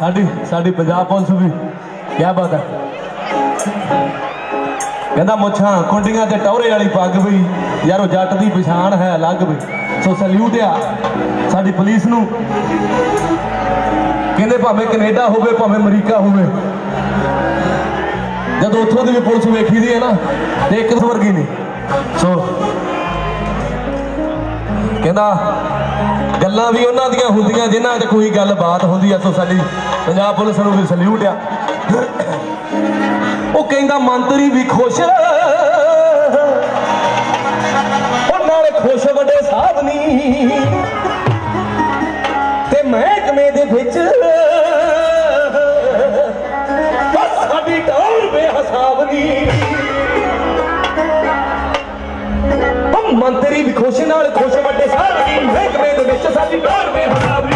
ਸਾਡੀ ਸਾਡੀ ਪੰਜਾਬ ਪੁਲਿਸ ਵੀ ਕੀ ਬਾਤ ਹੈ। ਕਹਿੰਦਾ ਮੁੱਛਾਂ, ਕੁੰਡੀਆਂ ਤੇ ਟੌਰੇ ਵਾਲੀ ਪੱਗ ਵੀ, ਯਾਰੋ ਜੱਟ ਦੀ ਪਛਾਣ ਹੈ ਅਲੱਗ ਵੀ। ਸੋ ਸਲੂਟ ਆ ਸਾਡੀ ਪੁਲਿਸ ਨੂੰ। ਕਹਿੰਦੇ ਭਾਵੇਂ ਕੈਨੇਡਾ ਹੋਵੇ, ਭਾਵੇਂ ਅਮਰੀਕਾ ਹੋਵੇ। ਜਦੋਂ ਉੱਥੋਂ ਦੀ ਵੀ ਪੁਲਿਸ ਵੇਖੀ ਦੀ ਹੈ ਨਾ, ਤੇ ਇੱਕ ਵਰਗੀ ਨਹੀਂ। ਸੋ ਕਹਿੰਦਾ ਗੱਲਾਂ ਵੀ ਉਹਨਾਂ ਦੀਆਂ ਹੁੰਦੀਆਂ, ਜਿਨ੍ਹਾਂ 'ਚ ਕੋਈ ਗੱਲਬਾਤ ਹੁੰਦੀ ਆ ਸੋ ਸਾਡੀ ਪੰਜਾਬ ਪੁਲਿਸ ਨੂੰ ਵੀ ਸਲੂਟ ਆ। ਉਹ ਕਹਿੰਦਾ, ਮੰਤਰੀ ਵੀ ਖੁਸ਼ ਉਹ ਨਾਲੇ ਖੁਸ਼ ਵੱਡੇ ਸਾਹਿਬ ਨਹੀਂ ਤੇ ਮਹਿਕਮੇ ਦੇ ਵਿੱਚ ਬਸ ਸਾਡੀ ਟੌਰ ਬੇਹਿਸਾਬ ਨਹੀਂ ਮੰਤਰੀ ਵੀ ਖੁਸ਼ ਨਾਲ ਖੁਸ਼ ਵੱਡੇ ਸਾਹਿਬ ਨਹੀਂ ਮਹਿਕਮੇ ਦੇ ਵਿੱਚ ਸਾਡੀ ਟੌਰ ਬੇਹਿਸਾਬ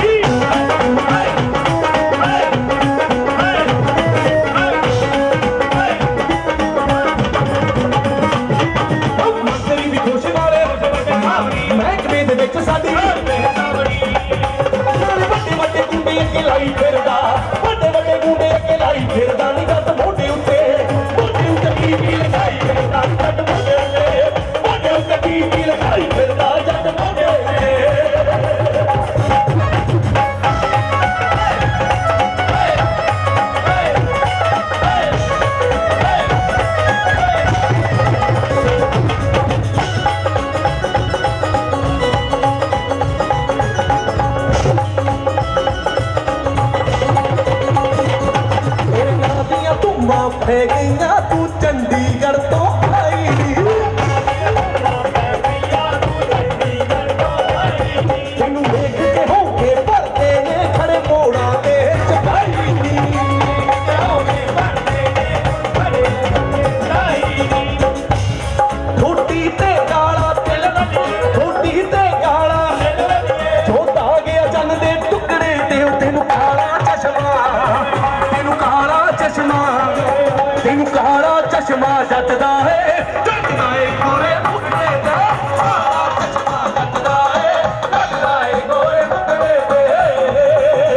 ਕਾਲਾ ਚਸ਼ਮਾ ਜੱਟਦਾ ਏ। ਜੱਟਦਾ ਏ ਗੋਰੇ ਮੁੰਡੇ ਦਾ ਕਾਲਾ ਚਸ਼ਮਾ ਜੱਟਦਾ ਏ। ਜੱਟਦਾ ਏ ਗੋਰੇ ਮੁੰਡੇ ਤੇ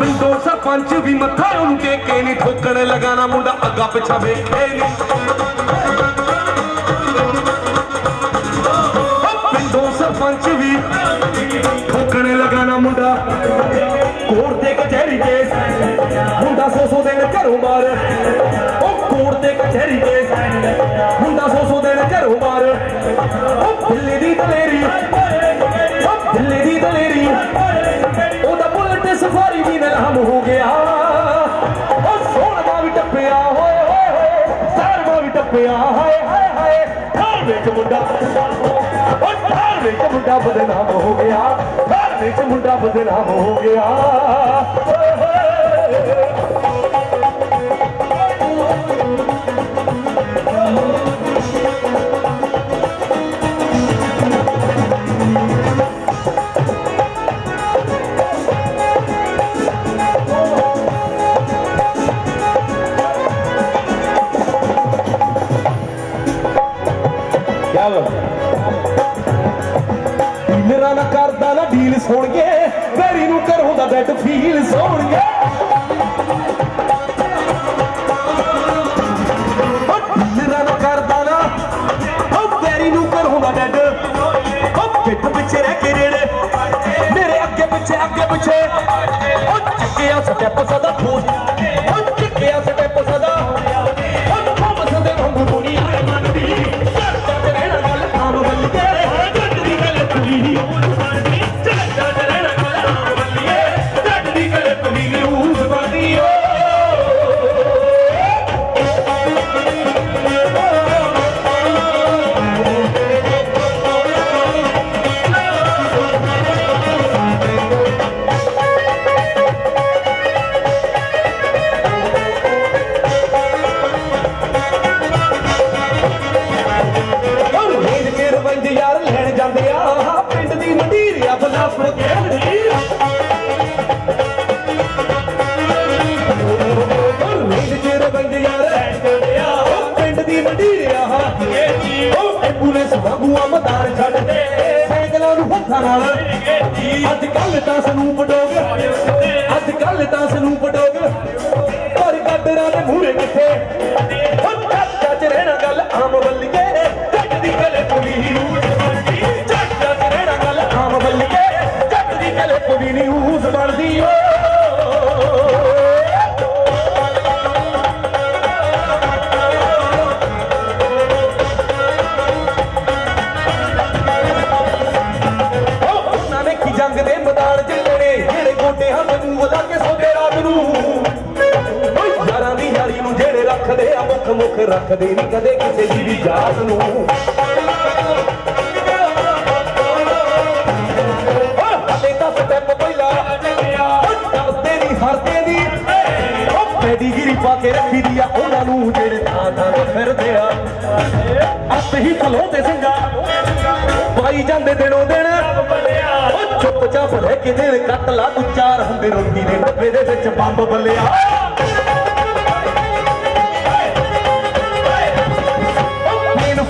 ਪਿੰਡੋਂ ਸਰਪੰਚ ਵੀ ਮੱਥਾ ਉਹਨੂੰ ਟੇਕੇ ਨਹੀਂ ਠੋਕਣ ਲਗਾਣਾ ਮੁੰਡਾ ਅੱਗਾ ਪਿੱਛਾ ਵੇਖੇ ਨਹੀਂ ਦਿੱਲੀ ਦੀ ਦਲੇਰੀ। ਦਿੱਲੀ ਦੀ ਦਲੇਰੀ। ਉਹਦਾ ਬੁਲਟ ਸਫਾਰੀ ਵੀ ਨਿਲਾਮ ਹੋ ਗਿਆ। ਉਹ ਸੋਹਣਾ ਵੀ ਟੱਪਿਆ ਹੋਏ ਹੋਏ ਹੋਏ। ਸਰਵਾ ਵੀ ਟੱਪਿਆ ਹਾਏ ਹਾਏ ਹਾਏ। ਘਰ ਵਿੱਚ ਮੁੰਡਾ ਉਹ ਘਰ ਵਿੱਚ ਮੁੰਡਾ ਬਦਨਾਮ ਹੋ ਗਿਆ। ਘਰ ਵਿੱਚ ਮੁੰਡਾ ਬਦਨਾਮ ਹੋ ਗਿਆ। ਰੇਡ ਯਾਰ ਲੈਣ ਜਾਂਦੇ ਆ। ਪਿੰਡ ਦੀ ਮੰਡੀਰ ਆ ਅੱਤ ਹੀ ਖਲੋਤੇ ਸਿੰਘਾ। ਪਾਈ ਜਾਂਦੇ ਦਿਨੋਂ ਦਿਨ। ਉਹ ਚੁੱਪ ਚਾਪ ਰਹਿ ਕੇ ਦਿਨ ਕੱਟ ਲਾ ਤੂੰ ਚਾਰ ਹੁੰਦੇ ਰੋਟੀ ਦੇ ਡੱਬੇ ਦੇ ਵਿੱਚ ਬੰਬ ਬੱਲਿਆ।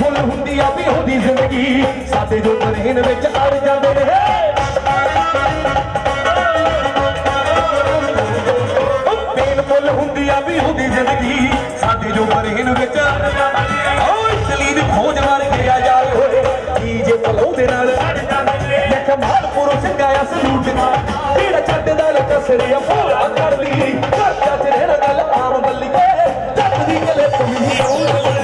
ਫੁੱਲ ਹੁੰਦੀ ਆ ਵੀ ਉਹਦੀ ਜ਼ਿੰਦਗੀ ਸਾਡੇ ਜੋ ਬਰੇਨ ਵਿੱਚ ਅੜ ਜਾਂਦੇ ਨੇ। ਪੇਨ ਫੁੱਲ ਹੁੰਦੀ ਆ ਵੀ ਉਹਦੀ ਜ਼ਿੰਦਗੀ ਸਾਡੇ ਜੋ ਬਰੇਨ ਵਿੱਚ ਓਏ ਦਲੀਲ ਖੋਜ ਮਾਰ ਗਿਆ ਯਾਰ ਹੋਏ। ਕੀ ਜੇ ਪਲੋ ਦੇ ਨਾਲ ਮੈਂ ਕਮਾਲ ਪੁਰਸ਼ ਗਾਇਆ ਸਲੂਟ ਨਾਲ ਜਿਹੜਾ ਛੱਡਦਾ ਲਕਸਰੀਆ ਪੂਰਾ ਕਰ ਲਈ ਚਾਚਾ ਚ ਰਹਿਣਾ ਗੱਲ ਆਮ ਬੱਲੀਏ। ਜੱਟ ਦੀ ਗਲੇ ਤੁਮੀ ਚਾਚਾ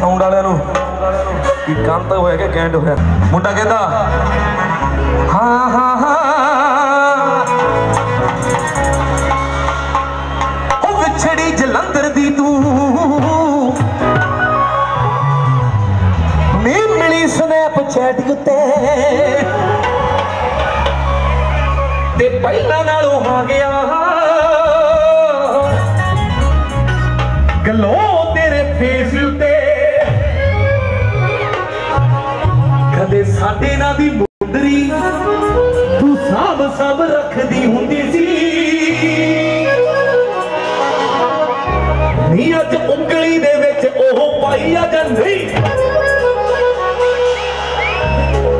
ਸਾਊਂਡ ਵਾਲਿਆਂ ਨੂੰ ਕੀ ਕੰਤ ਹੋਇਆ ਕਿ ਕੈਂਟ ਹੋਇਆ। ਮੁੰਡਾ ਕਹਿੰਦਾ, ਹਾਂ ਹਾਂ ਹਾਂ। ਉਹ ਵਿਛੜੀ ਜਲੰਧਰ ਦੀ ਤੂੰ। ਮੇ ਮਿਲੀ ਸਨੈਪਚੈਟ ਉੱਤੇ। ਤੇ ਪਹਿਲਾਂ ਨਾਲੋਂ ਆ ਗਿਆ। ਸਾਡੇ ਨਾਲ ਦੀ ਮੁੰਦਰੀ। ਤੂੰ ਸਭ ਸਭ ਰੱਖਦੀ ਹੁੰਦੀ ਸੀ। ਨੀ ਅੱਜ ਉਂਗਲੀ ਦੇ ਵਿੱਚ ਉਹ ਪਾਈ ਆ ਜਾਂ ਨਹੀਂ?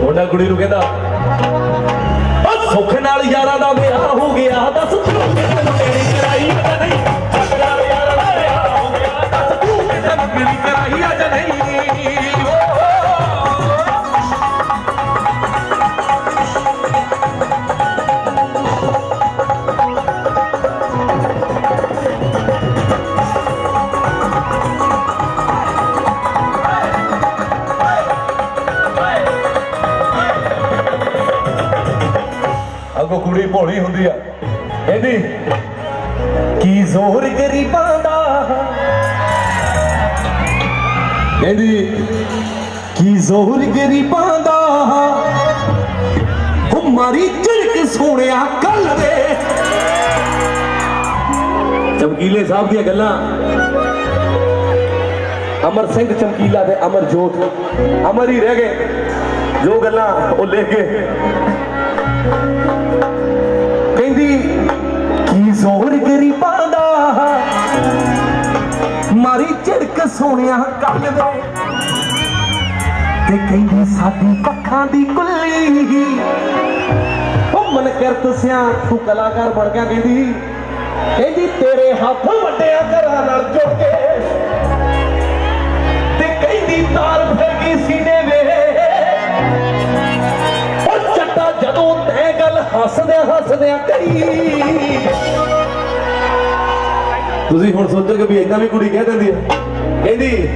ਮੁੰਡਾ ਕੁੜੀ ਨੂੰ ਕਹਿੰਦਾ ਉਹ ਸੁੱਖ ਨਾਲ ਯਾਰਾਂ ਦਾ ਵਿਆਹ ਹੋ ਗਿਆ, ਦੱਸ ਤੂੰ ਕਿਹਨੇ ਮੰਗਣੀ ਕਰਾਈ ਆ ਜਾਂ ਨਹੀਂ? ਯਾਰਾਂ ਦਾ ਵਿਆਹ ਹੋ ਗਿਆ, ਦੱਸ ਤੂੰ ਕਿਹਨੇ ਮੰਗਣੀ ਕਰਾਈ ਆ ਜਾਂ ਨਹੀਂ? ਕੁੜੀ ਭੋਲੀ ਹੁੰਦੀ ਆ। ਕਹਿੰਦੀ, ਕੀ ਜ਼ੋਰ ਗਰੀਬਾਂ ਦਾ ਕਹਿੰਦੀ, ਕੀ ਜ਼ੋਰ ਗਰੀਬਾਂ ਦਾ ਉਹ ਮਾਰੀ ਝੜਕ ਸੋਹਣਿਆ ਕੱਲ ਦੇ। ਚਮਕੀਲੇ ਸਾਹਿਬ ਦੀਆਂ ਗੱਲਾਂ। ਅਮਰ ਸਿੰਘ ਚਮਕੀਲਾ ਤੇ ਅਮਰਜੋਤ ਅਮਰ ਹੀ ਰਹਿ ਗਏ। ਜੋ ਗੱਲਾਂ ਉਹ ਲਿਖ ਗਏ। ਝੜਕ ਸੋਹਣਿਆ ਕੱਲ ਵੇ ਤੇ ਕਹਿੰਦੀ, ਸਾਡੀ ਪੱਖਾਂ ਦੀ ਕੁੱਲੀ ਉਹ ਮਨ ਕਰਤ ਸਿਆ, ਤੂੰ ਕਲਾਕਾਰ ਬਣ ਗਿਆ ਕਹਿੰਦੀ ਕਹਿੰਦੀ, ਤੇਰੇ ਹੱਥ ਵੱਡਿਆ ਘਰਾਂ ਨਾਲ ਜੁੜ ਕੇ। ਤੇ ਕਹਿੰਦੀ ਤਾਰ ਫਿਰ ਗਈ ਸੀਨੇ ਵੇ ਉਹ ਚੱਟਾ ਜਦੋਂ ਤੈ ਗੱਲ ਹੱਸਦਿਆਂ ਹੱਸਦਿਆਂ ਕਹੀ ਤੁਸੀਂ ਹੁਣ ਸੋਚੋਗੇ ਵੀ ਇਦਾਂ ਵੀ ਕੁੜੀ ਕਹਿ ਦਿੰਦੀ ਹੈ। ਕਹਿੰਦੀ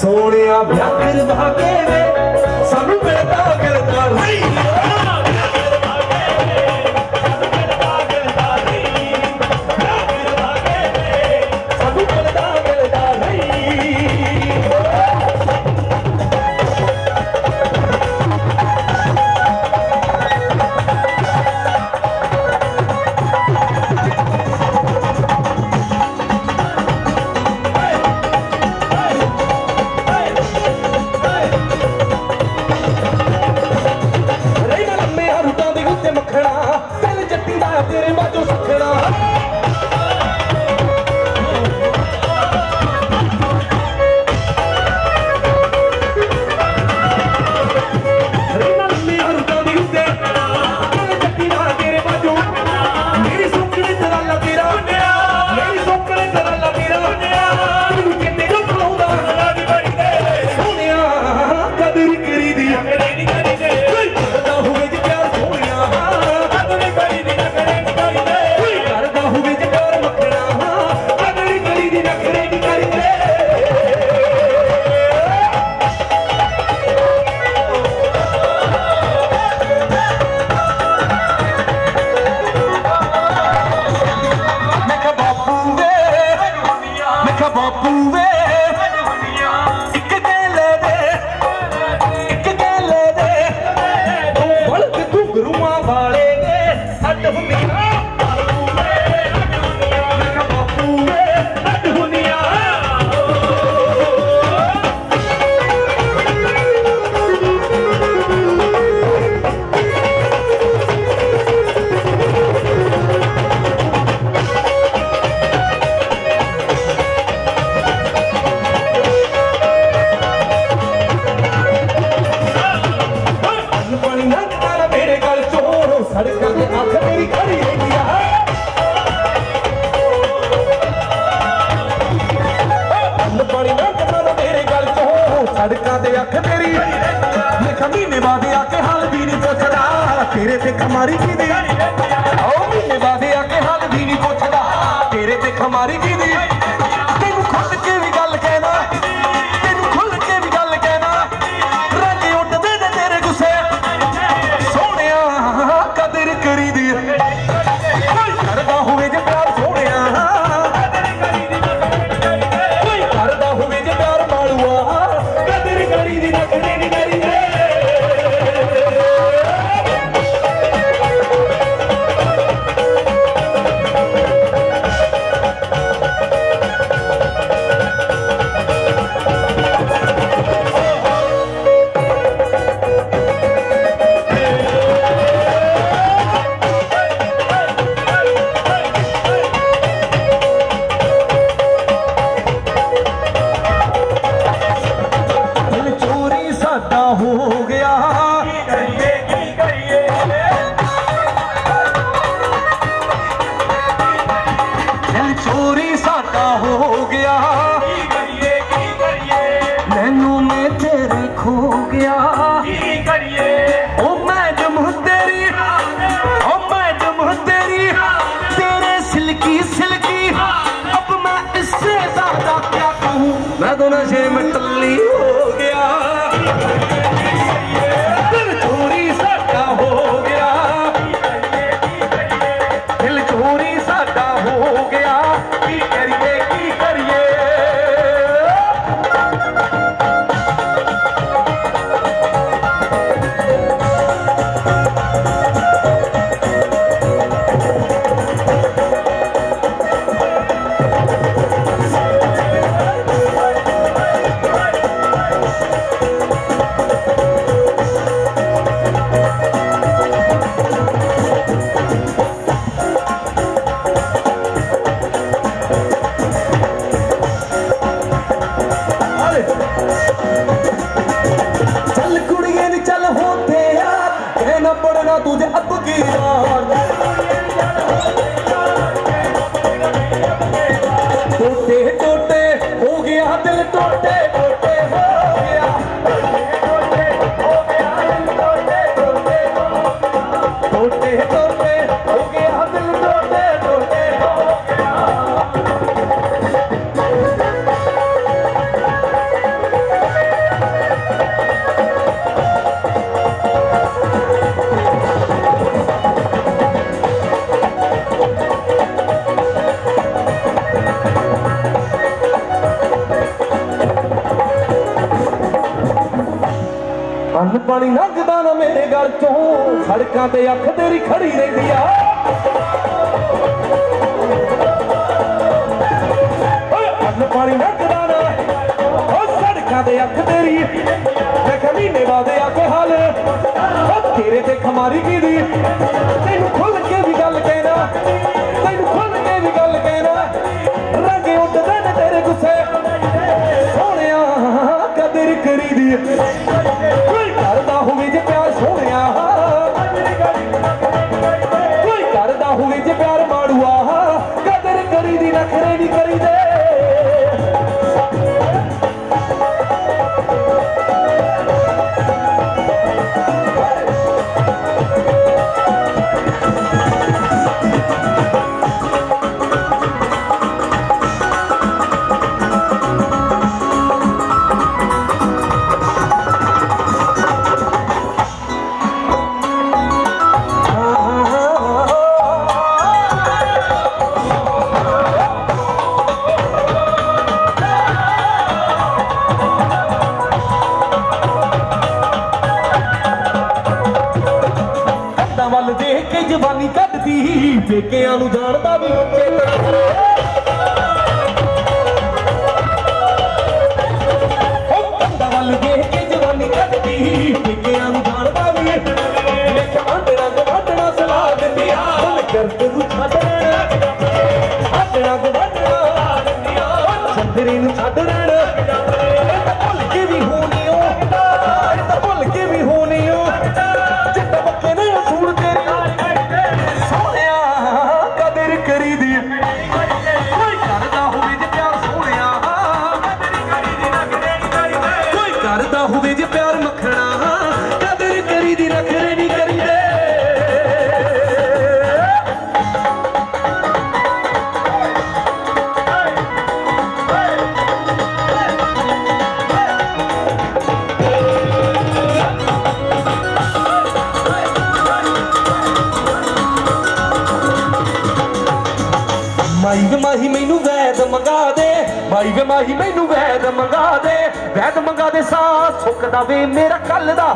ਸੋਹਣਿਆ ਵਿਆਹ ਕਰਵਾ ਵੇ। ਪਾਣੀ ਲੰਘਦਾ ਨਾ ਮੇਰੇ ਗਲ ਚੋਂ। ਸੜਕਾਂ ਤੇ ਅੱਖ ਤੇਰੀ ਖੜੀ ਰਹਿੰਦੀ ਆ। ਓਏ ਤੇਰੇ ਤੇ ਖਮਾਰੀ ਕੀ ਦੀ? ਤੈਨੂੰ ਖੁੱਲ ਕੇ ਵੀ ਗੱਲ ਕਹਿਣਾ। ਤੈਨੂੰ ਖੁੱਲ ਕੇ ਵੀ ਗੱਲ ਕਹਿਣਾ। ਰੰਗੇ ਉੱਡਦੇ ਨੇ ਤੇਰੇ ਗੁੱਸੇ। ਕਰਦਾ ਹੋਵੇ ਜੇ ਪਿਆਰ ਸੋਹਣਿਆ। ਮਾਈ ਵੇ ਮਾਹੀ, ਮੈਨੂੰ ਵੈਦ ਮੰਗਾ ਦੇ ਵੈਦ ਮੰਗਾ ਦੇ ਸਾ ਸੁੱਕਦਾ ਵੇ ਮੇਰਾ ਕੱਲ ਦਾ।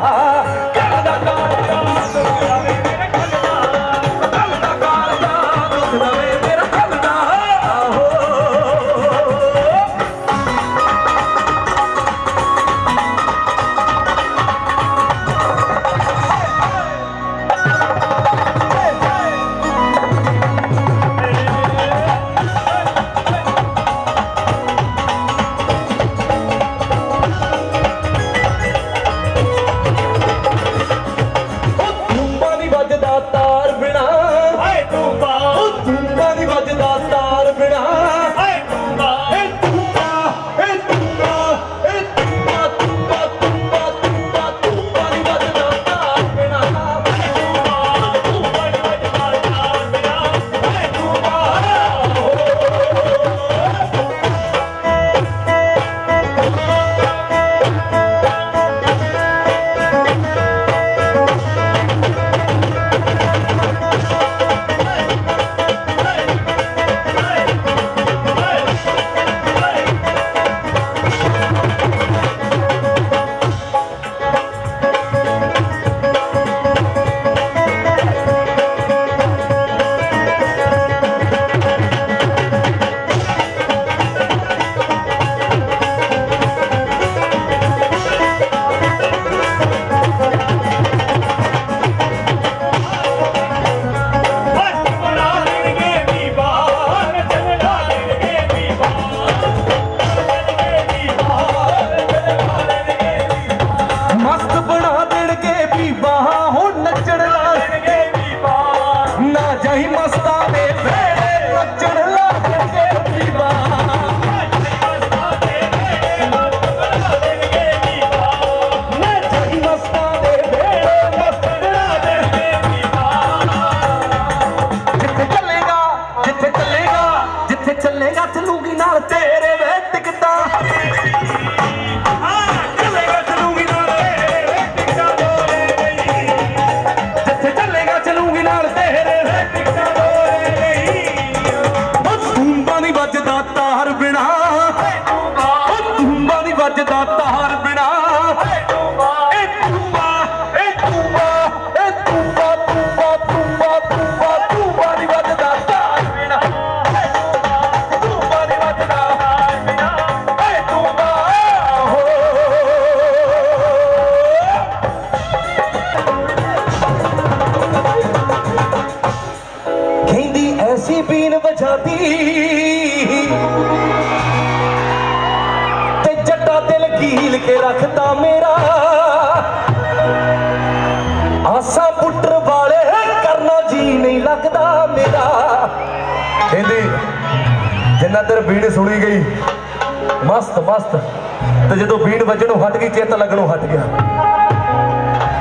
ਵੱਜਣੋਂ ਹਟ ਗਈ, ਚਿੱਤ ਲੱਗਣੋਂ ਹਟ ਗਿਆ।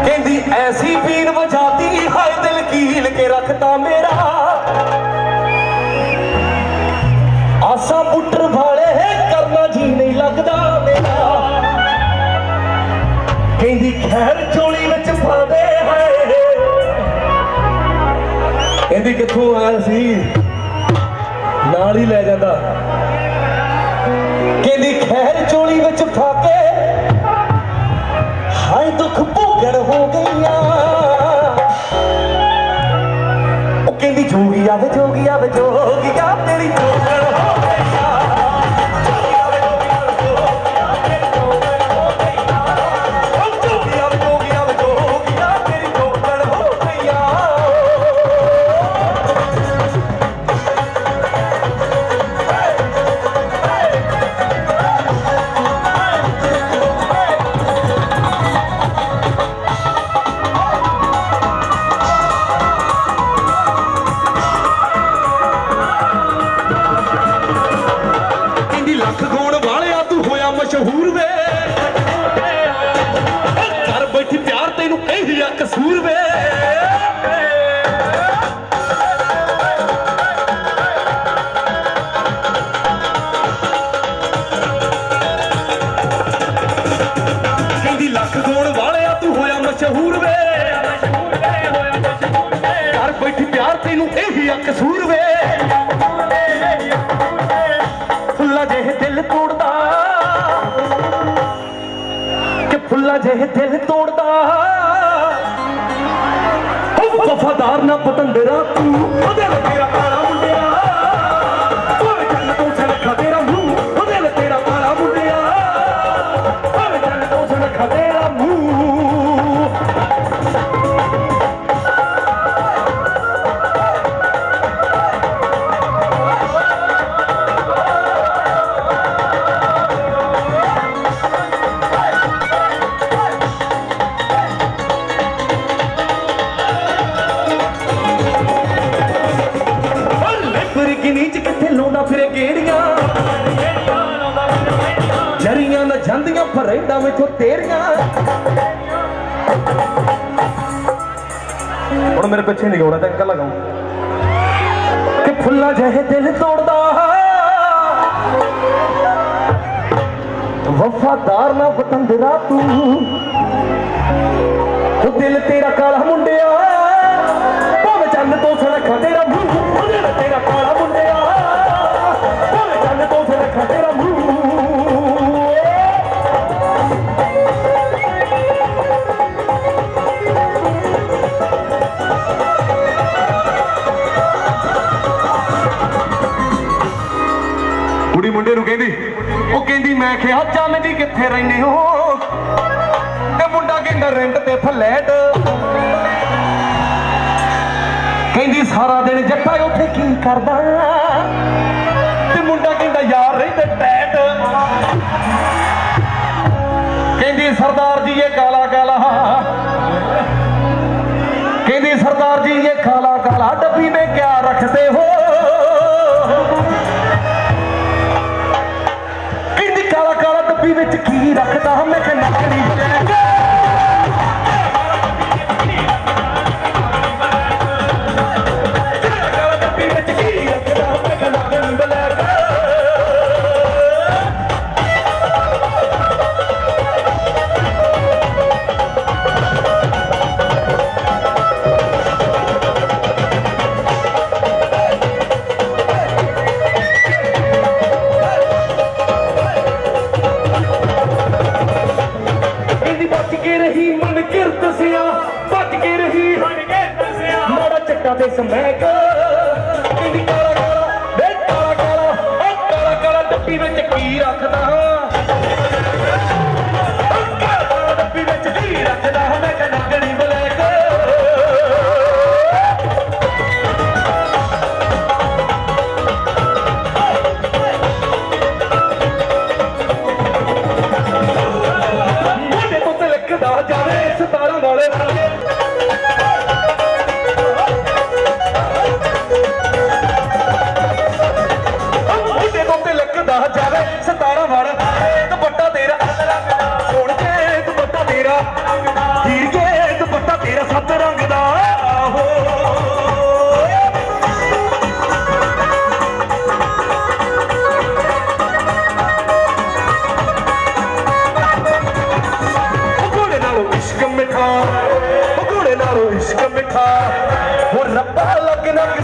ਕਹਿੰਦੀ, ਐਸੀ ਪੀਰ ਵਜਾਤੀ, ਹਾਏ ਦਿਲ ਕੀਲ ਕੇ ਰੱਖਦਾ ਮੇਰਾ। ਆਸਾ ਪੁੱਟਰ ਵਾਲੇ, ਕਰਨਾ ਜੀ ਨਹੀਂ ਲੱਗਦਾ ਮੇਰਾ। ਕਹਿੰਦੀ, ਖੈਰ ਚੋਲੀ ਵਿੱਚ ਫਾਵੇ ਹਾਏ। ਕਹਿੰਦੀ, ਕਿੱਥੋਂ ਆਇਆ ਸੀ? ਨਾਲ ਹੀ ਲੈ ਜਾਂਦਾ। ਕਹਿੰਦੀ ਖੈਰ ਚੋਲੀ ਵਿੱਚ ਫਾ ਕੇ ਹਾਏ ਦੁੱਖ ਭੋਗਣ ਹੋ ਗਈਆਂ। ਉਹ ਕਹਿੰਦੀ ਜੋਗੀਆ ਵੇ ਜੋਗੀਆ ਵੇ ਜੋਗੀਆ ਤੇਰੀ ਜੋਗਣ ਲੱਖ ਗਾਉਣ ਵਾਲਿਆ ਤੂੰ ਹੋਇਆ ਮਸ਼ਹੂਰ ਵੇ। ਮਸ਼ਹੂਰ ਵੇ ਹੋਇਆ ਮਸ਼ਹੂਰ ਵੇ ਘਰ ਪਿਆਰ ਤੈਨੂੰ ਇਹੀ ਆ ਕਸੂਰ ਵੇ। ਫੁੱਲਾ ਜਿਹੇ ਦਿਲ ਤੋੜਦਾ। ਕਿ ਫੁੱਲਾ ਜਿਹੇ ਦਿਲ ਤੋੜਦਾ। ਉਹ ਵਫਾਦਾਰ ਨਾ ਪਤੰਦਰਾ ਤੂੰ। ਉਹਦੇ ਵਰਗਾ ਹੁਣ ਮੇਰੇ ਪਿੱਛੇ ਨਹੀਂ ਗਾਉਣਾ ਤਾਂ ਇਕੱਲਾ ਲਗਾਉ ਕਿ ਫੁੱਲਾ ਜਹੇ ਦਿਲ ਤੋੜਦਾ ਵਫਾਦਾਰ ਨਾ ਵਤਨ ਦੇ ਰਾ ਤੂੰ ਦਿਲ ਤੇਰਾ ਕਾਲਾ ਮੁੰਡਿਆ। ਉਹ ਕਹਿੰਦੀ, ਮੈਂ ਕਿਹਾ ਚੰਨ ਜੀ, ਕਿੱਥੇ ਰਹਿੰਦੇ ਹੋ? ਤੇ ਮੁੰਡਾ ਕਹਿੰਦਾ, ਰੈਂਟ ਤੇ ਫਲੈਟ। ਕਹਿੰਦੀ, ਸਾਰਾ ਦਿਨ ਜੱਟਾ ਉੱਥੇ ਕੀ ਕਰਦਾ? ਤੇ ਮੁੰਡਾ ਕਹਿੰਦਾ, ਯਾਰ, ਰਹਿੰਦੇ ਟੈਟ। ਕਹਿੰਦੀ, ਸਰਦਾਰ ਜੀ, ਇਹ ਕਾਲਾ ਕਾਲਾ। ਕਹਿੰਦੀ, ਸਰਦਾਰ ਜੀ, ਇਹ ਕਾਲਾ ਕਾਲਾ ਡੱਬੀ ਮੇ ਕਿਆ ਰੱਖਦੇ ਹੋ? ਕੀ ਰੱਖਦਾ ਮੈਂ ਕਨਾਲੀ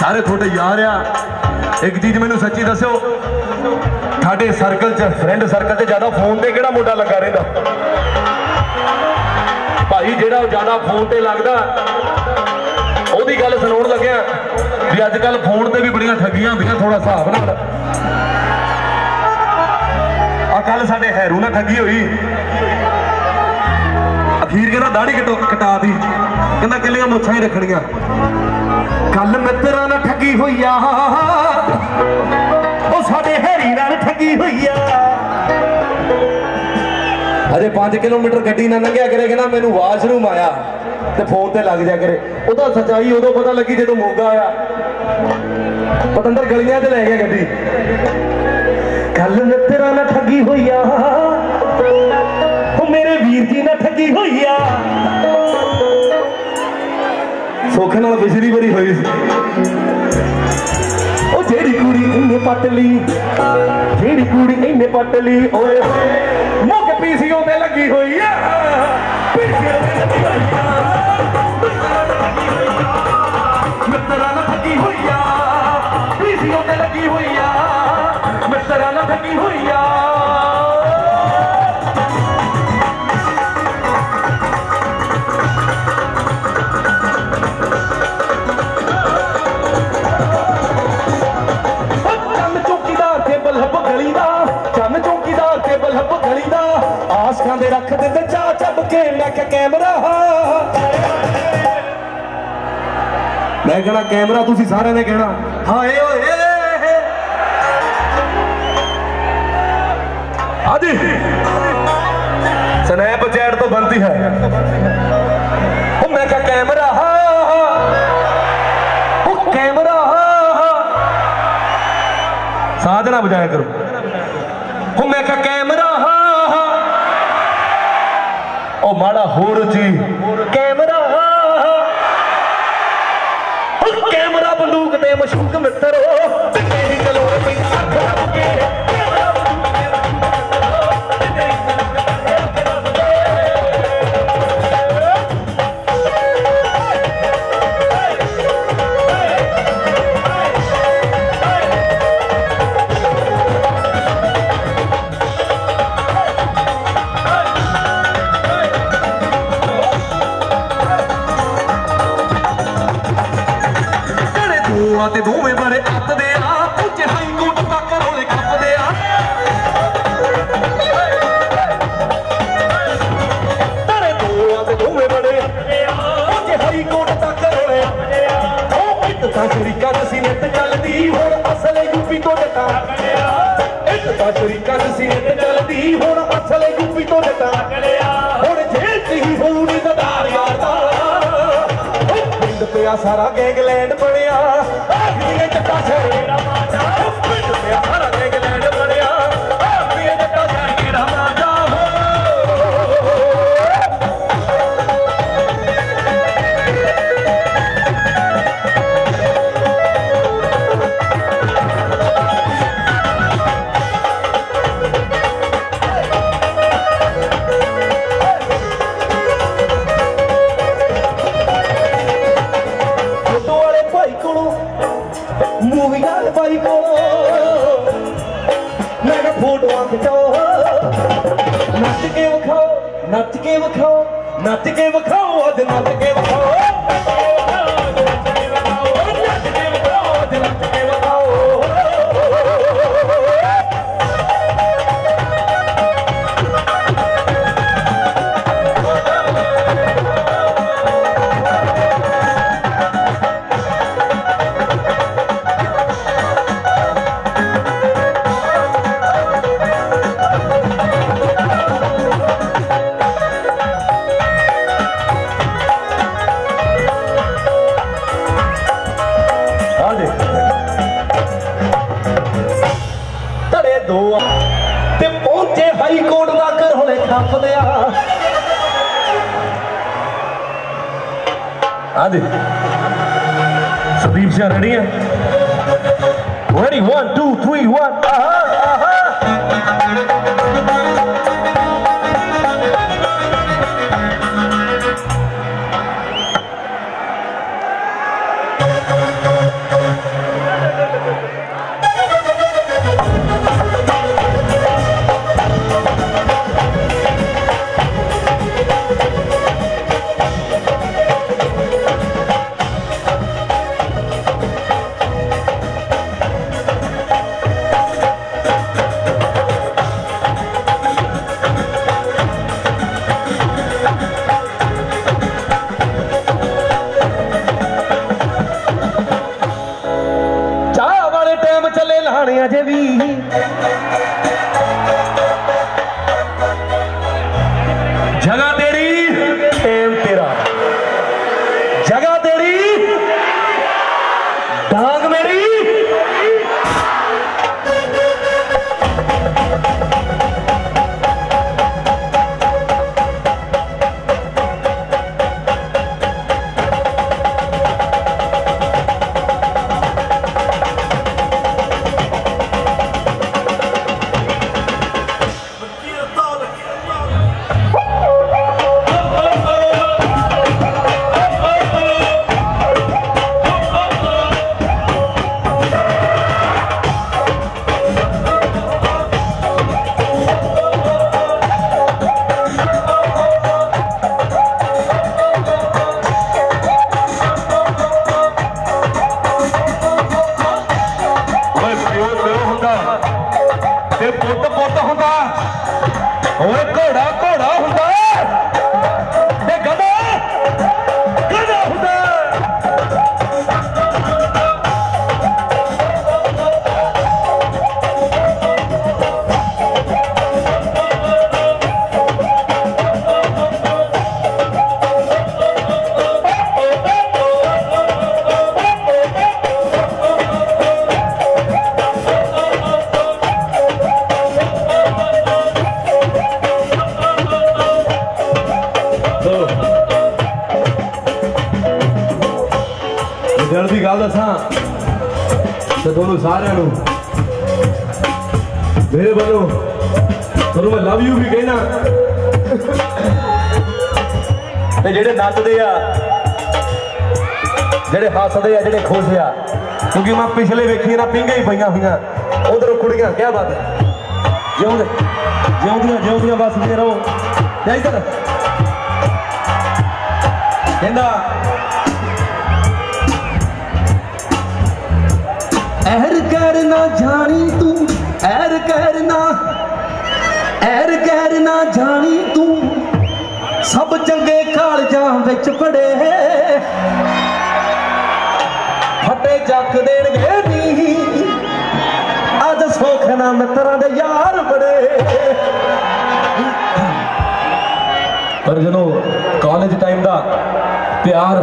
ਸਾਰੇ ਤੁਹਾਡੇ ਯਾਰ ਆ। ਇੱਕ ਚੀਜ਼ ਮੈਨੂੰ ਸੱਚੀ ਦੱਸਿਓ ਸਾਡੇ ਸਰਕਲ 'ਚ ਫਰੈਂਡ ਸਰਕਲ ਤੇ ਜ਼ਿਆਦਾ ਫੋਨ ਤੇ ਕਿਹੜਾ ਮੋਢਾ ਲੱਗਾ ਰਹਿੰਦਾ? ਭਾਈ, ਜਿਹੜਾ ਜ਼ਿਆਦਾ ਫੋਨ ਤੇ ਲੱਗਦਾ, ਉਹਦੀ ਗੱਲ ਸੁਣਾਉਣ ਲੱਗਿਆ ਵੀ ਅੱਜ ਕੱਲ ਫੋਨ ਤੇ ਵੀ ਬੜੀਆਂ ਠੱਗੀਆਂ ਹੁੰਦੀਆਂ ਥੋੜਾ ਹਿਸਾਬ ਨਾਲ। ਆ ਕੱਲ ਸਾਡੇ ਹੈਰੂ ਨਾਲ ਠੱਗੀ ਹੋਈ। ਅਖੀਰ ਕਹਿੰਦਾ ਦਾੜੀ ਕਟਾ ਦੀ। ਕਹਿੰਦਾ, ਕਿੱਲੀਆਂ ਮੁੱਛਾਂ ਹੀ ਰੱਖਣੀਆਂ। ਕੱਲ ਮਿੱਤਰਾਂ ਨਾਲ ਠੱਗੀ ਹੋਈ ਆ। ਉਹ ਸਾਡੇ ਹੈਰੀ ਨਾਲ ਠੱਗੀ ਹੋਈ ਆ। ਅਜੇ 5 ਕਿਲੋਮੀਟਰ ਗੱਡੀ ਨਾ ਲੰਘਿਆ ਕਰੇ ਕਹਿੰਦਾ ਮੈਨੂੰ ਵਾਸ਼ਰੂਮ ਆਇਆ। ਤੇ ਫੋਨ ਤੇ ਲੱਗ ਜਾ ਕਰੇ। ਉਹਦਾ ਸਚਾਈ ਉਦੋਂ ਪਤਾ ਲੱਗੀ ਜਦੋਂ ਮੋਗਾ ਆਇਆ। ਪਤੰਦਰ ਗਲੀਆਂ 'ਚ ਲੈ ਗਿਆ ਗੱਡੀ। ਕੱਲ ਮਿੱਤਰਾਂ ਨਾਲ ਠੱਗੀ ਹੋਈ ਆ। ਉਹ ਮੇਰੇ ਵੀਰ ਜੀ ਨਾਲ ਠੱਗੀ ਹੋਈ ਆ। ਸੁੱਖ ਨਾਲ ਪਿਛਲੀ ਵਾਰੀ ਹੋਈ ਸੀ। ਉਹ ਜਿਹੜੀ ਕੁੜੀ ਇੰਨੇ ਪੱਟ ਲਈ, ਜਿਹੜੀ ਕੁੜੀ ਇੰਨੇ ਪੱਟ ਲਈ, ਓਏ ਹੋਏ ਮੁੱਕ ਪੀਸੀਓ ਤੇ ਲੱਗੀ ਹੋਈ ਆ। ਪੀਸੀਓ ਤੇ ਲੱਗੀ ਹੋਈ ਆ। ਮਿੱਤਰਾਂ ਨਾਲ ਠੱਗੀ ਹੋਈ ਆ। ਪੀਸੀਓ ਤੇ ਲੱਗੀ ਹੋਈ ਆ। ਮਿੱਤਰਾਂ ਨਾਲ ਠੱਗੀ ਹੋਈ ਆ। ਰੱਖ ਦਿੰਦੇ ਚਾ ਚੱਬ ਕੇ ਮੈਂ ਕਿਹਾ ਕੈਮਰਾ ਮੈਂ ਕਹਣਾ ਕੈਮਰਾ ਤੁਸੀਂ ਸਾਰਿਆਂ ਨੇ ਕਹਿਣਾ। ਹਾਏ ਓਏ। ਆਦੀ ਸਨੈਪ ਚੈਟ ਤੋਂ ਬੰਦੀ ਹੈ। ਉਹ ਮੈਂ ਕਿਹਾ ਕੈਮਰਾ ਉਹ ਕੈਮਰਾ ਸਾਧਨਾ ਬਜਾਇਆ ਕਰੋ। ਉਹ ਮੈਂ ਕਿਹਾ ਕੈਮਰਾ ਉਹ ਮਾੜਾ ਹੋਰ ਜੀ। ਕੈਮਰਾ। ਕੈਮਰਾ ਬੰਦੂਕ ਤੇ ਮਸ਼ੂਕ ਮਿੱਤਰੋ। ਤੇ ਤੇਰੀ ਕਲੋੜ ਪਈ ਅੱਖ ਲੱਗ ਜਿਹੜੇ ਤੇ ਦੋਵੇਂ ਬੜੇ ਅੱਤਦੇ ਆ। ਪੁੱਛੇ ਹਾਈ ਕੋਰਟ ਤੱਕ ਰੋਲੇ ਕੱਪਦੇ ਆ। ਤੇਰੇ ਦੋਆਂ ਤੇ ਦੋਵੇਂ ਬੜੇ ਅੱਤਦੇ ਆ। ਪੁੱਛੇ ਹਾਈ ਕੋਰਟ ਤੱਕ ਰੋਲੇ ਕੱਪਦੇ ਆ। ਉਹ ਇੱਕ ਤਾਂ ਸ਼ਰੀਕਾ ਦਸੀ ਨਿੱਤ ਚੱਲਦੀ, ਹੁਣ ਅਸਲ ਯੂਪੀ ਤੋਂ ਜਟਾ। ਇੱਕ ਤਾਂ ਸ਼ਰੀਕਾ ਦਸੀ ਨਿੱਤ ਚੱਲਦੀ, ਹੁਣ ਅਸਲੇ ਯੂਪੀ ਤੋਂ ਜਟਾ। ਹੁਣ ਜੇਲ੍ਹ 'ਚ ਹੀ ਹੋਊ ਨੀ ਦਦਾਰ ਯਾਰ ਦਾ। ਪਿੰਡ ਪਿਆ ਸਾਰਾ ਗੈਂਗਲੈਂਡ ਬਣਿਆ। شريرا ਮੂਵੀ ਵਾਲੇ ਮੈਂ ਫੋਟੋਆਂ ਖਿਚਾਓ ਨੱਚ ਕੇ ਵਿਖਾਓ, ਨੱਚ ਕੇ ਵਿਖਾਓ, ਨੱਚ ਕੇ ਵਿਖਾਓ, ਅੱਜ ਨੱਚ ਕੇ ਵਿਖਾਓ। it in. Ready, one, two, three, one, uh-huh, uh-huh. ਜਿਹੜੇ ਹੱਸਦੇ ਆ, ਜਿਹੜੇ ਖੁਸ਼ ਆ। ਕਿਉਂਕਿ ਮੈਂ ਪਿਛਲੇ ਵੇਖੀ ਨਾ, ਪਿੰਗਾ ਹੀ ਪਈਆਂ ਹੋਈਆਂ। ਉਧਰੋਂ ਕੁੜੀਆਂ, ਕਿਆ ਬਾਤ ਹੈ। ਜਿਉਂਦੇ, ਜਿਉਂਦੀਆਂ ਜਿਉਂਦੀਆਂ ਵਸਦੀਆਂ ਰਹੋ। ਤੇ ਇੱਧਰ। ਕਹਿੰਦਾ, ਐਰ ਕਰ ਜਾਣੀ ਤੂੰ, ਐਰ ਕਰ ਨਾ, ਐਰ ਕਰ ਨਾ ਜਾਣੀ ਤੂੰ। ਸਭ ਚੰਗੇ ਕਾਲਜਾਂ ਵਿੱਚ ਪੜੇ ਫੱਟੇ ਦੇਣਗੇ ਨੀ। ਅੱਜ ਸੋਖ ਨਾ ਮਿੱਤਰਾਂ ਦੇ ਯਾਰ ਬੜੇ ਪਰ ਜਦੋਂ ਕਾਲਜ ਟਾਈਮ ਦਾ ਪਿਆਰ,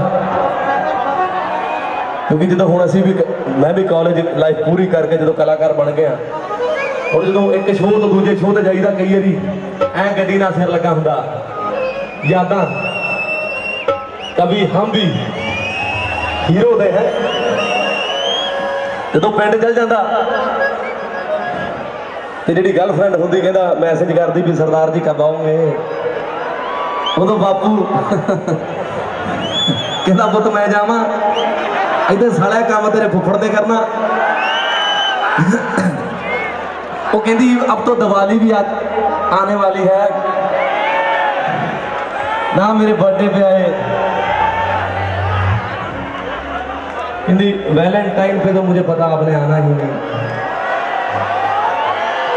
ਕਿਉਂਕਿ ਜਦੋਂ ਹੁਣ ਅਸੀਂ ਵੀ ਮੈਂ ਵੀ ਕਾਲਜ ਲਾਈਫ ਪੂਰੀ ਕਰਕੇ ਜਦੋਂ ਕਲਾਕਾਰ ਬਣ ਗਏ ਆ ਹੁਣ ਜਦੋਂ ਇੱਕ ਸ਼ੋਅ ਤੋਂ ਦੂਜੇ ਸ਼ੋਅ ਤੇ ਜਾਈਦਾ ਕਈ ਵਾਰੀ, ਐ ਗੱਡੀ ਨਾਲ ਸਿਰ ਲੱਗਾ ਹੁੰਦਾ। ਯਾਦਾਂ। ਕभी ਹਮ ਵੀ ਹੀਰੋ ਦੇ ਹੈ। ਜਦੋਂ ਪਿੰਡ ਚਲ ਜਾਂਦਾ, ਤੇ ਜਿਹੜੀ ਗਰਲਫ੍ਰੈਂਡ ਹੁੰਦੀ ਕਹਿੰਦਾ ਮੈਸੇਜ ਕਰਦੀ ਵੀ ਸਰਦਾਰ ਜੀ ਕਦ ਆਉਂਗੇ ਉਦੋਂ ਬਾਪੂ ਕਹਿੰਦਾ, ਪੁੱਤ ਮੈਂ ਜਾਵਾਂ ਇਹਦੇ ਸਾਲਿਆ ਕੰਮ ਤੇਰੇ ਫੁੱਫੜ ਤੇ ਕਰਨਾ। ਉਹ ਕਹਿੰਦੀ, ਅਬ ਤੋਂ ਦੀਵਾਲੀ ਵੀ ਆਨੇ ਵਾਲੀ ਹੈ। ਨਾ ਮੇਰੇ ਬਰਥਡੇ पे ਆਏ कहती वैलेंटाइन पे तो मुझे पता आपने आना ही नहीं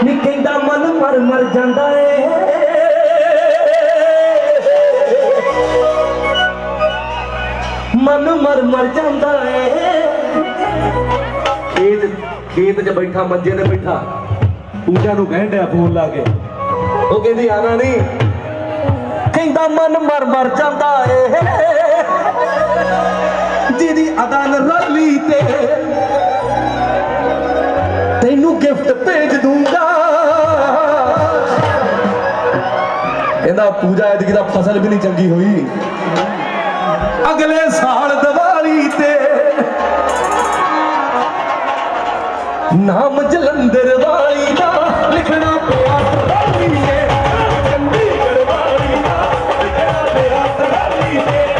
ਨੀ ਕਹਿੰਦਾ ਮਨ ਮਰ ਮਰ ਜਾਂਦਾ ਏ ਮਨ ਮਰ ਮਰ ਜਾਂਦਾ ਏ ਖੇਤ ਖੇਤ 'ਚ ਬੈਠਾ ਮੰਜੇ ਤੇ ਬੈਠਾ ਪੂਜਾ ਨੂੰ ਕਹਿਣ ਡਿਆ ਫੋਨ ਲਾ ਕੇ ਉਹ ਕਹਿੰਦੀ ਆਣਾ ਨਹੀਂ ਕਹਿੰਦਾ ਮਨ ਮਰ ਮਰ ਜਾਂਦਾ ਏ ਜਿਹਦੀ ਅਦਾਨ ਰਲੀ ਤੇ ਤੈਨੂੰ ਗਿਫਟ ਭੇਜ ਦੂੰਗਾ। ਕਹਿੰਦਾ ਪੂਜਾ ਐਤਕੀ ਦਾ ਫਸਲ ਵੀ ਨਹੀਂ ਚੰਗੀ ਹੋਈ। ਅਗਲੇ ਸਾਲ ਦੀਵਾਲੀ ਤੇ ਨਾਮ ਜਲੰਧਰ ਵਾਲੀ ਦਾ ਲਿਖਣਾ ਪਿਆ। ਟਰਾਲੀ ਤੇ ਚੰਡੀਗੜ੍ਹ ਵਾਲੀ ਦਾ ਲਿਖਣਾ ਪਿਆ। ਟਰਾਲੀ ਤੇ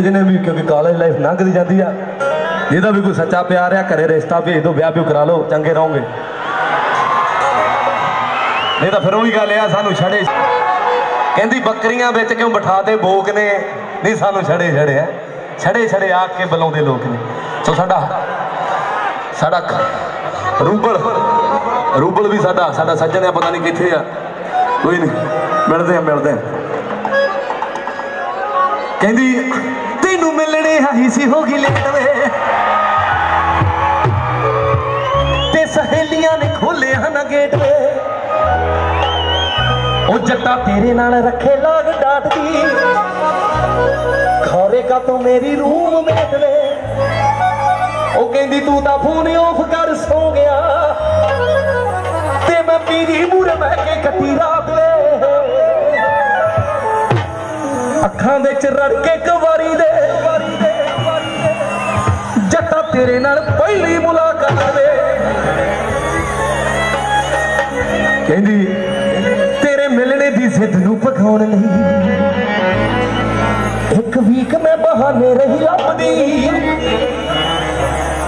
ਜਿਹਨੇ ਜਿਹਨੇ ਵੀ ਕਿਉਂਕਿ ਕਾਲਜ ਲਾਈਫ ਲੰਘਦੀ ਜਾਂਦੀ ਆ, ਜਿਹਦਾ ਵੀ ਕੋਈ ਸੱਚਾ ਪਿਆਰ ਆ, ਘਰੇ ਰਿਸ਼ਤਾ ਭੇਜ ਦੋ ਵਿਆਹ ਵੀ ਕਰਾ ਲਓ, ਚੰਗੇ ਰਹੋਗੇ। ਨਹੀਂ ਤਾਂ ਫਿਰ ਉਹੀ ਗੱਲ ਆ, ਸਾਨੂੰ ਛੜੇ। ਕਹਿੰਦੀ ਬੱਕਰੀਆਂ ਵਿੱਚ ਕਿਉਂ ਬਿਠਾਤੇ ਬੋਕ ਨੇ? ਨਹੀਂ, ਸਾਨੂੰ ਛੜੇ ਛੜੇ ਆ। ਛੜੇ ਛੜੇ ਆ ਕੇ ਬੁਲਾਉਂਦੇ ਲੋਕ ਨੇ। ਸੋ ਸਾਡਾ ਸਾਡਾ ਰੂਬਲ ਰੂਬਲ ਵੀ ਸਾਡਾ ਸਾਡਾ ਸੱਜਣ ਆ, ਪਤਾ ਨਹੀਂ ਕਿੱਥੇ ਆ। ਕੋਈ ਨਹੀਂ, ਮਿਲਦੇ ਆ ਮਿਲਦੇ ਆ। ਕਹਿੰਦੀ, ਤੈਨੂੰ ਮਿਲਣੇ ਆਈ ਸੀ, ਹੋ ਗਈ ਲੇਟ ਵੇ। ਤੇ ਸਹੇਲੀਆਂ ਨੇ ਖੋਲਿਆ ਨਾ ਗੇਟ ਵੇ। ਉਹ ਜੱਟਾ ਤੇਰੇ ਨਾਲ ਰੱਖੇ ਲਾਗ ਡਾਟਦੀ ਖੌਰੇ ਕਾ ਤੂੰ ਮੇਰੀ ਰੂਮ ਮੇਟ ਵੇ। ਉਹ ਕਹਿੰਦੀ, ਤੂੰ ਤਾਂ ਫੋਨ ਆਫ ਕਰ, ਸੋ ਗਿਆ। ਤੇ ਮੈਂ ਪੀਰੀ ਮੂਰੇ ਬਹਿ ਕੇ ਕੱਟੀ ਰਾਤ ਵੇ। ਅੱਖਾਂ ਵਿੱਚ ਰੜ ਕੇ ਕਵਾਰੀ ਦੇ। ਜੱਟਾ ਤੇਰੇ ਨਾਲ ਪਹਿਲੀ ਮੁਲਾਕਾਤ ਵੇ ਕਹਿੰਦੀ, ਤੇਰੇ ਮਿਲਣੇ ਦੀ ਜ਼ਿੱਦ ਨੂੰ ਪਕਾਉਣ ਲਈ। ਇੱਕ ਵੀਕ ਮੈਂ ਬਹਾਨੇ ਰਹੀ ਆਪਦੀ।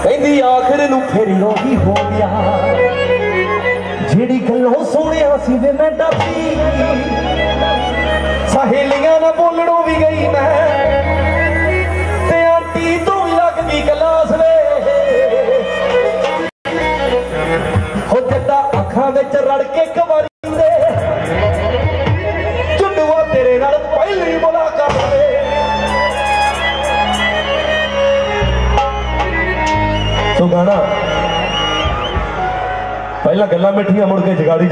ਕਹਿੰਦੀ, ਆਖਰ ਨੂੰ ਫਿਰ ਉਹੀ ਹੋ ਗਿਆ। ਜਿਹੜੀ ਗੱਲੋਂ ਸੋਹਣਿਆ ਸੀ ਵੇ ਮੈਂ ਡਰਦੀ। ਸਹੇਲੀਆਂ ਨਾਲ ਬੋਲਣੋਂ ਵੀ ਗਈ ਮੈਂ। ਤੇ ਆਂਟੀ ਤੋਂ ਵੀ ਲੱਗ ਗਈ ਗਲਾਸ ਵੇ। ਹੋ ਜੱਟਾ ਅੱਖਾਂ ਵਿੱਚ ਰੜ ਕੇ ਕਵਾਰੀ ਦੇ। ਝੁੰਡੂਆ ਤੇਰੇ ਨਾਲ ਪਹਿਲੀ ਮੁਲਾਕਾਤ ਵੇ। ਸੋ ਗਾਣਾ। ਪਹਿਲਾਂ ਗੱਲਾਂ ਮਿੱਠੀਆਂ ਮੁੜ ਕੇ ਜਗਾੜੀ